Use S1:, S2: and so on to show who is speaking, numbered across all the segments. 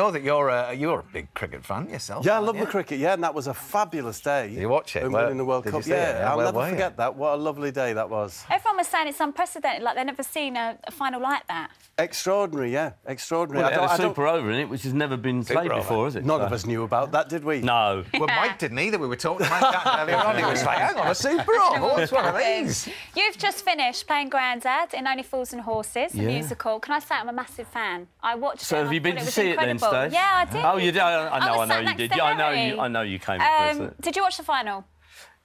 S1: know that you're a, you're a big cricket fan yourself.
S2: Yeah, I love
S1: you?
S2: the cricket. Yeah, and that was a fabulous day.
S1: Did you watch it?
S2: In
S1: Where-
S2: winning the World Cup. Yeah,
S1: Yeah,
S2: I'll
S1: where
S2: never
S1: were you?
S2: forget that. What a lovely day that was.
S3: Everyone was saying it's unprecedented, like they've never seen a, a final like that.
S2: Extraordinary, yeah, extraordinary.
S4: Well, it
S2: I
S4: had
S2: don't- don't-
S4: super over in it, which has never been
S1: Super
S4: played
S1: over.
S4: before, has it?
S2: None
S4: So-
S2: of us knew about that, did we?
S4: No.
S1: Well, Mike didn't either. We were talking to Mike Gatting earlier on. He was like, hang on, a super over? What's one of these?
S3: You've just finished playing Grandad in Only Fools and Horses, the
S4: Yeah.
S3: musical. Can I say I'm a massive fan? I watched
S4: So
S3: it.
S4: have
S3: and I
S4: you been to
S3: was
S4: see it then,
S3: incredible.
S4: Stacey?
S3: Yeah, I did.
S4: Oh, you did? I, I know, I,
S3: was
S4: know
S3: sat
S4: you did. Yeah, I know you. I know you came
S3: Um, did you watch the final?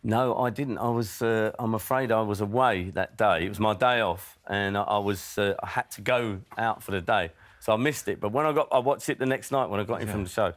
S4: No, I didn't. I was. Uh, I'm afraid I was away that day. It was my day off, and I, I was. Uh, I had to go out for the day, so I missed it. But when I got, I watched it the next night when I got in from the show,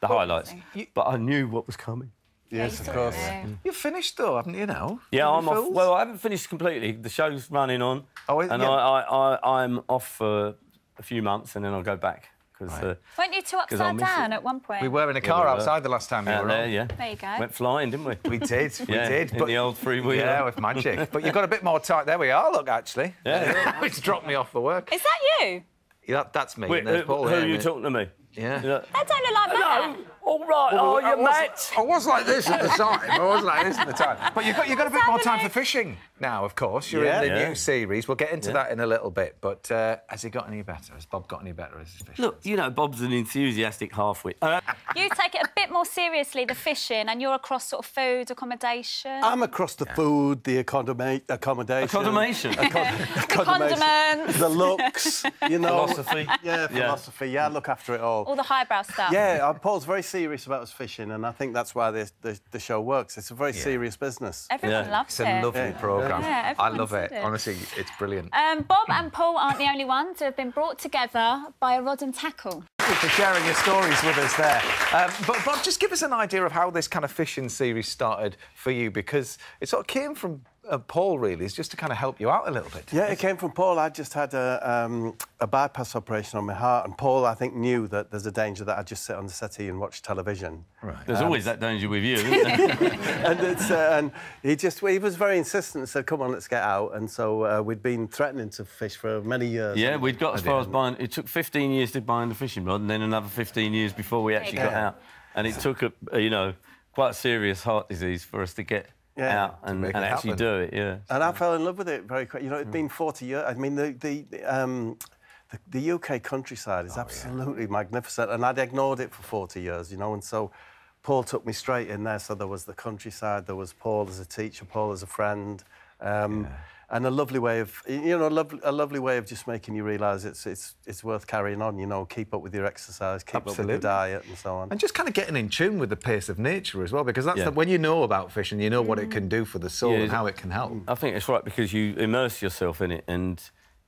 S4: the highlights.
S1: you-
S4: But I knew what was coming.
S2: Yes,
S3: you
S2: of course.
S3: it.
S1: You've finished, though, haven't you, now?
S4: Yeah, I'm off. Well, I haven't finished completely. The show's running on,
S1: Oh, is-
S4: and
S1: yeah.
S4: I, I, I, I'm off for a few months, and then I'll go back because uh,
S3: Weren't you two
S4: 'Cause I'll
S3: upside down at one point?
S1: we were in a
S4: Yeah,
S1: car
S4: we
S1: outside the last time you
S4: out
S1: were
S4: there,
S1: on.
S4: yeah.
S3: There you go.
S4: Went flying, didn't we?
S1: We did, we
S4: Yeah,
S1: did.
S4: in the old three-wheeler.
S1: Yeah, with magic. but you've got a bit more tight. There we are, look, actually.
S4: Yeah.
S1: it's dropped me off for work.
S3: Is that you?
S1: Yeah, that, that's me.
S4: Wait, who,
S1: Paul
S4: who are you
S1: mate.
S4: talking to me?
S1: Yeah.
S4: Yeah.
S3: That don't look like Matt.
S4: All right,
S1: Well,
S4: oh, you
S1: was-
S4: Matt.
S1: I was like this at the time. I was like this at the time. But you've got, you've got a bit more time for fishing now, of course. You're
S2: Yeah.
S1: in the
S4: Yeah.
S1: new series. We'll get into
S4: Yeah.
S1: that in a little bit. But uh, has he got any better? Has Bob got any better as his fishing?
S4: Look, you know, Bob's an enthusiastic half-wit. Uh,
S3: You take it a bit more seriously, the fishing, and you're across sort of food, accommodation.
S2: I'm across the food, the accommodation, accommodation,
S4: Accommodation?
S2: Accom-
S3: condiments.
S2: the looks, you know,
S4: Philosophy.
S2: Yeah, philosophy. Yeah, I look after it all.
S3: All the highbrow stuff.
S2: Yeah, uh, Paul's very serious about us fishing, and I think that's why this, the, the show works. It's a very serious business.
S3: Everyone
S4: Yeah.
S3: loves it.
S1: It's a
S3: it.
S1: lovely programme.
S3: Yeah,
S1: I love it.
S3: it.
S1: Honestly, it's brilliant.
S3: Um, Bob and Paul aren't the only ones who have been brought together by a rod and tackle.
S1: Thank you for sharing your stories with us there. Um, but Bob, just give us an idea of how this kind of fishing series started for you, because it sort of came from uh, Paul, really, is just to kind of help you out a little bit.
S2: Yeah, it came from Paul. I just had a, um, a bypass operation on my heart, and Paul, I think, knew that there's a danger that I'd just sit on the settee and watch television.
S1: Right.
S4: There's always that danger with you, isn't
S2: and it's, uh, and he just he was very insistent and said, "Come on, let's get out." And so uh, we'd been threatening to fish for many years.
S4: yeah, we'd got as far as buying... It took 15 years to buy the fishing rod and then another 15 years before we actually
S3: you
S4: got out. And it took, a, a, you know, quite a serious heart disease for us to get
S2: Yeah,
S4: and, and actually
S1: happen.
S4: do it, yeah.
S2: And I fell in love with it very quick. You know, it'd been 40 years. I mean, the the um, the, the UK countryside is absolutely magnificent, and I'd ignored it for 40 years. You know, and so Paul took me straight in there. So there was the countryside, there was Paul as a teacher, Paul as a friend. Um, And a lovely way of, you know, a, lovely, a lovely way of just making you realise it's, it's, it's worth carrying on, you know, keep up with your exercise, keep up with
S1: Absolutely.
S2: your diet and so on.
S1: And just kind of getting in tune with the pace of nature as well, because that's
S4: Yeah.
S1: the, when you know about fishing, you know what it can mm. do for the soul
S4: Yeah,
S1: and how it can help. Mm.
S4: I think it's right because you immerse yourself in it and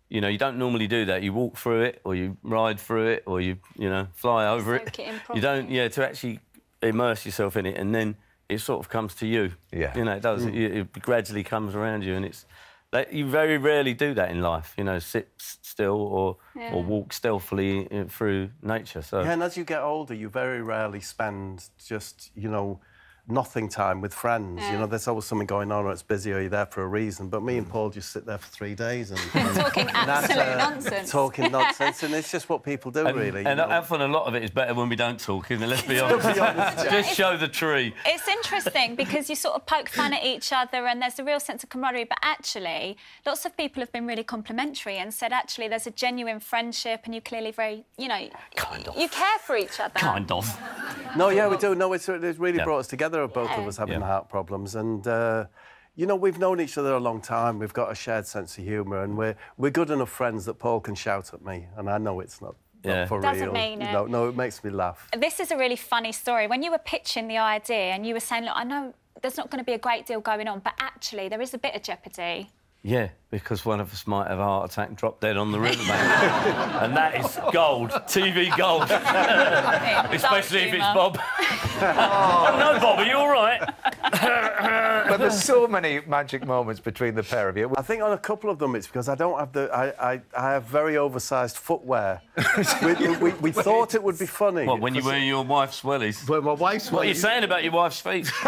S4: you know, you don't normally do that. You walk through it or you ride through it or you, you know, fly over it.
S3: it
S4: you don't yeah, to actually immerse yourself in it and then it sort of comes to you.
S1: Yeah.
S4: You know, it does. Mm. It, it gradually comes around you and it's like, you very rarely do that in life, you know, sit still or
S3: Yeah.
S4: or walk stealthily uh, through nature. So
S2: Yeah, and as you get older, you very rarely spend just, you know, nothing time with friends. You know, there's always something going on or it's busy or you're there for a reason. But me and Paul just sit there for three days and...
S3: Talking
S2: That's,
S3: absolute
S2: uh,
S3: nonsense.
S2: Talking nonsense, and it's just what people do,
S4: and,
S2: really.
S4: and
S2: know.
S4: I a lot of it is better when we don't talk, isn't it? Let's be honest.
S2: be honest,
S4: Just show the tree.
S3: It's interesting because you sort of poke fun at each other and there's a real sense of camaraderie, but actually, lots of people have been really complimentary and said actually there's a genuine friendship and you clearly very, you know,
S4: Kind of.
S3: you care for each other.
S4: Kind of.
S2: No, yeah, we do. No, it's, it's really
S4: Yeah.
S2: brought us together, both of
S3: Yeah.
S2: us having
S4: Yeah.
S2: heart problems. And, uh, you know, we've known each other a long time. We've got a shared sense of humour, and we're, we're good enough friends that Paul can shout at me. And I know it's not, not
S4: Yeah.
S2: for
S3: Doesn't
S2: real.
S3: mean it.
S2: know, no, it makes me laugh.
S3: This is a really funny story. When you were pitching the idea and you were saying, look, I know there's not going to be a great deal going on, but actually there is a bit of jeopardy.
S4: Yeah, because one of us might have a heart attack and drop dead on the riverbank. and that is gold, TV gold. Especially if it's Bob. oh, no, Bob, are you all right?
S1: but there's so many magic moments between the pair of you.
S2: I think on a couple of them it's because I don't have the. I, I, I have very oversized footwear. we, we, we thought it would be funny.
S4: What, when you wear your wife's wellies?
S2: When my wife's
S4: What are you saying about your wife's feet?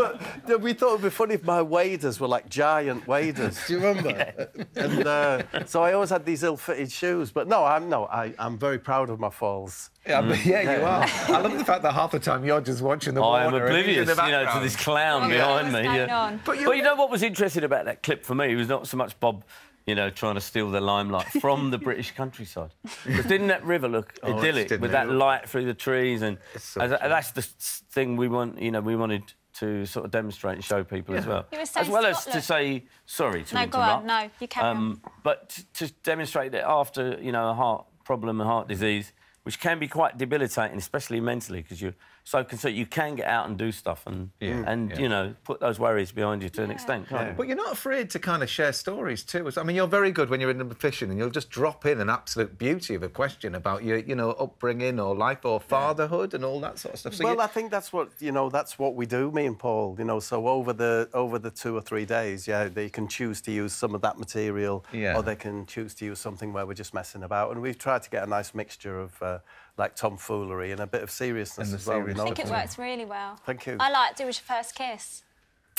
S2: But we thought it'd be funny if my waders were like giant waders. Do you remember? and uh, so I always had these ill-fitted shoes. But no, I'm no. I, I'm very proud of my falls.
S1: Yeah, but yeah, you mm. are. I love the fact that half the time you're just watching the
S4: I am
S1: water and he's in
S4: oblivious,
S1: the
S4: you know, to this clown
S3: yeah.
S4: behind me. yeah.
S1: But
S4: But
S1: you-
S4: you, know what was interesting about that clip for me was not so much Bob, you know, trying to steal the limelight from the British countryside. 'Cause didn't that river look
S1: Oh,
S4: idyllic with
S1: it?
S4: that light through the trees and,
S1: so
S4: and that's the thing we want. You know, we wanted to sort of demonstrate and show people as well,
S3: You were
S4: as
S3: saying
S4: well as to say sorry to
S3: No, go
S4: interrupt.
S3: on. No, you carry um, on.
S4: But t- to demonstrate that after you know a heart problem and heart disease, which can be quite debilitating, especially mentally, because you're so concerned, you can get out and do stuff and
S1: Yeah,
S4: and
S1: yeah.
S4: you know put those worries behind you to an extent. Can't you?
S1: But you're not afraid to kind of share stories too. I mean, you're very good when you're in the fishing, and you'll just drop in an absolute beauty of a question about your, you know, upbringing or life or fatherhood and all that sort of stuff. So
S2: well,
S1: you-
S2: I think that's what you know. That's what we do, me and Paul. You know, so over the over the two or three days, yeah, they can choose to use some of that material,
S1: Yeah.
S2: or they can choose to use something where we're just messing about. And we've tried to get a nice mixture of uh, Uh, like tomfoolery and a bit of seriousness
S1: And
S2: as well. you
S3: I think it works really well.
S2: Thank you.
S3: I liked it was your first kiss.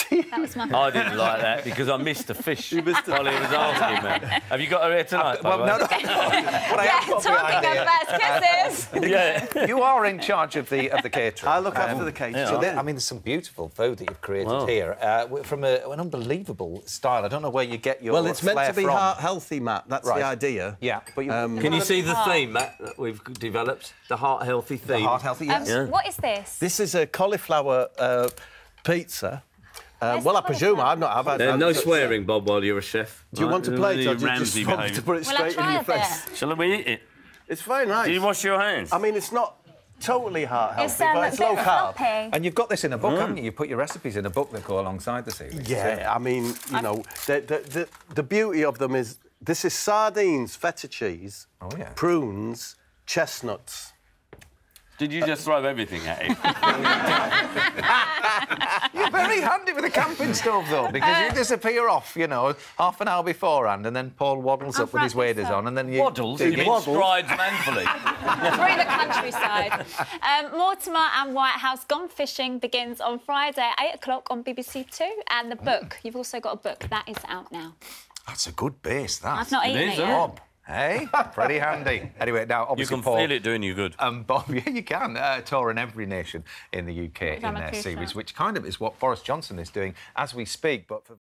S3: That was my.
S4: I didn't like that because I missed the fish. You missed Ollie was asking me. Have you got her here tonight? by
S1: well,
S4: the
S1: no,
S4: way?
S1: no, what I
S3: Yeah,
S1: have got behind
S3: talking
S1: here-
S3: of first kisses.
S4: Yeah.
S1: you are in charge of the of the catering.
S2: I look after the catering.
S1: So there, I mean, there's some beautiful food that you've created
S4: Wow.
S1: here uh, from a, an unbelievable style. I don't know where you get your
S2: well, it's meant to be
S1: from.
S2: heart healthy, Matt. That's
S1: Right.
S2: the idea.
S1: Yeah, but you,
S2: Um,
S4: Can you see the theme Matt, that we've developed? The heart healthy theme.
S1: the heart healthy.
S3: Um,
S1: Yes.
S4: Yeah.
S3: What is this?
S2: This is a cauliflower uh, pizza. Uh, well, I presume? I've not. I've had,
S4: Uh,
S2: I've
S4: no swearing, Bob, while you're a chef.
S2: Do you want to play it, or do you just want to put it straight in your
S3: a
S2: face?
S4: Shall we eat it?
S2: It's very nice.
S4: Do you wash your hands?
S2: I mean, it's not totally heart healthy,
S3: It's um,
S2: but it's low carb.
S3: floppy.
S1: And you've got this in a book, haven't you? You put your recipes in a book that go alongside the series.
S2: Yeah, I mean, you know, the, the, the, the beauty of them is this is sardines, feta cheese,
S1: Oh, yeah.
S2: prunes, chestnuts.
S4: Did you just throw everything at it?
S1: You're very handy with a camping stove, though, because you disappear off, you know, half an hour beforehand, and then Paul waddles
S3: I'll
S1: up with his waders
S3: that.
S1: on, and then you...
S4: Waddles?
S1: you
S4: You mean
S1: get-
S4: strides manfully?
S3: through the countryside. Um, Mortimer and Whitehouse Gone Fishing begins on Friday at 8 o'clock on BBC Two. And the book, you've also got a book, that is out now.
S1: That's a good base, that.
S3: I've not
S4: It
S3: eaten
S4: is,
S3: it
S4: huh?
S3: yet.
S1: Bob, hey? Pretty handy. Anyway, now, obviously You
S4: can
S1: Paul...
S4: feel it doing you good.
S1: Um, Bob, yeah, you can. Uh, touring every nation in the UK in their series, which kind of is what Boris Johnson is doing as we speak. But for